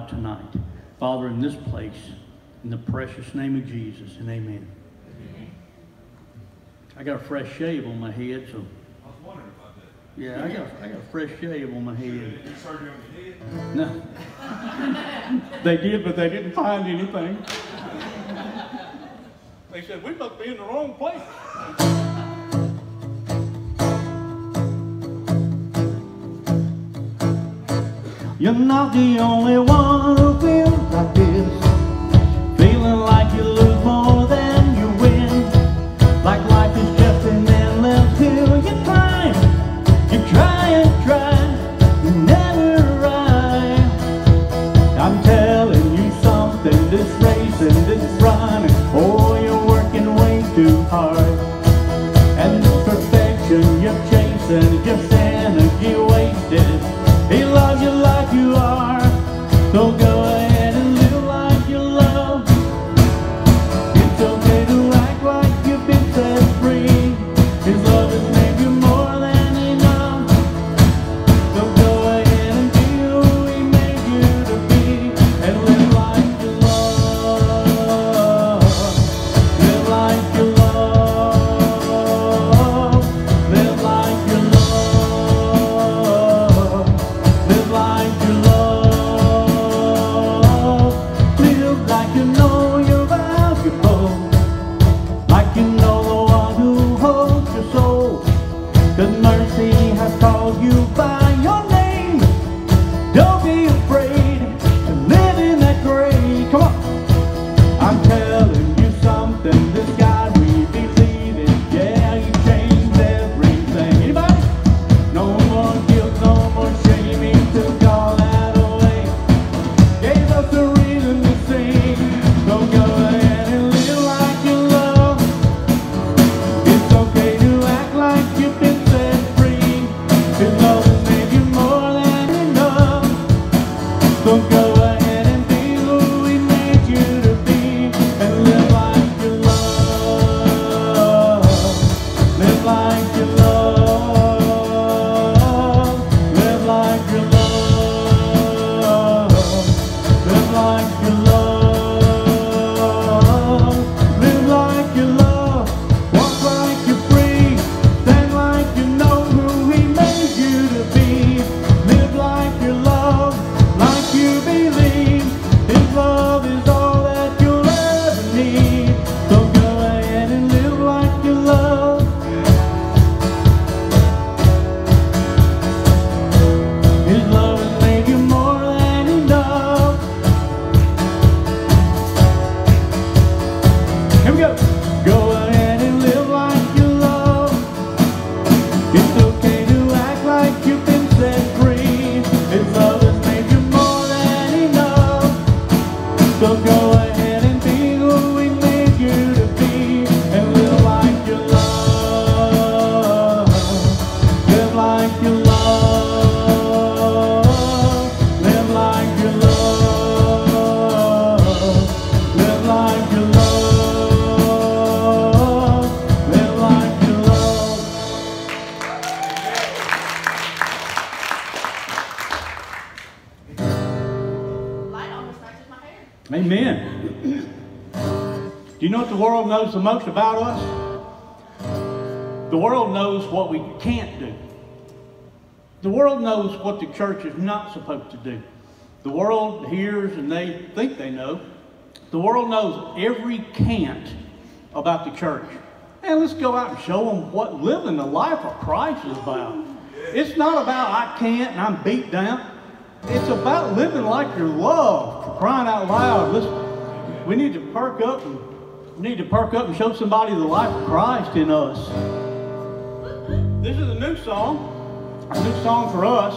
tonight. Father, in this place, in the precious name of Jesus, and amen. I got a fresh shave on my head, so I was wondering about that. yeah, I got I got a fresh shave on my head. Did surgery on your head? No, they did, but they didn't find anything. They said we must be in the wrong place. You're not the only one who feels like this. Feeling like you lose more than you win. Like life is just an endless hill you climb. You try and try, you never arrive. I'm telling you something, this race and this running, oh, you're working way too hard. Like you know you're valuable. Like you know the one who holds your soul. Cause mercy has called you by like you we need you to be and live like you love. Live like you love. Live like you love. Live like you love. Go. Go Amen. Do you know what the world knows the most about us? The world knows what we can't do. The world knows what the church is not supposed to do. The world hears and they think they know. The world knows every can't about the church. And let's go out and show them what living the life of Christ is about. It's not about I can't and I'm beat down. It's about living like you're loved, crying out loud. Listen, we need to perk up and we need to perk up and show somebody the life of Christ in us. This is a new song, a new song for us.